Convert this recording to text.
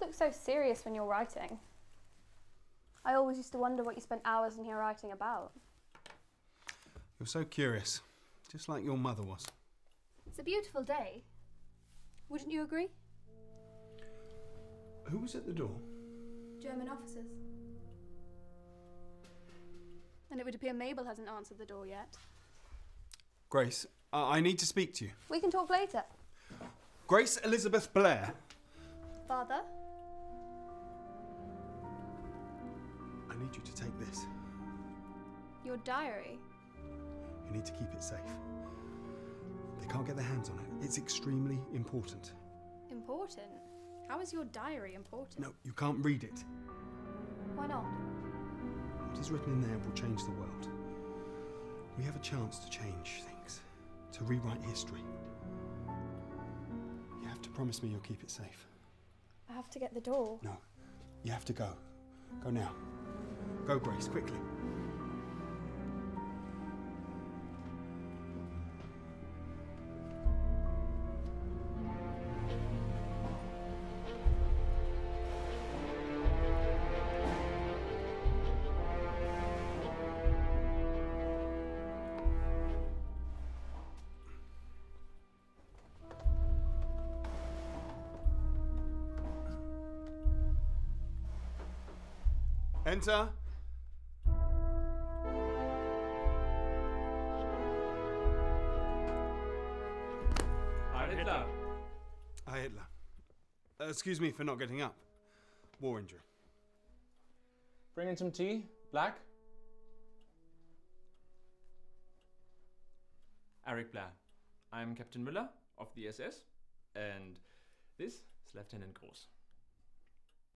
look so serious when you're writing. I always used to wonder what you spent hours in here writing about. You're so curious, just like your mother was. It's a beautiful day. Wouldn't you agree? Who was at the door? German officers. And it would appear Mabel hasn't answered the door yet. Grace, uh, I need to speak to you. We can talk later. Grace Elizabeth Blair. Father? Need you to take this. Your diary? You need to keep it safe. They can't get their hands on it. It's extremely important. Important? How is your diary important? No, you can't read it. Why not? What is written in there will change the world. We have a chance to change things, to rewrite history. You have to promise me you'll keep it safe. I have to get the door. No, you have to go. Go now. Go, Grace, quickly. Enter. Hitler! Heil, Hitler. Uh, excuse me for not getting up. War injury. Bring in some tea, black. Eric Blair. I'm Captain Müller of the SS, and this is Lieutenant Groß.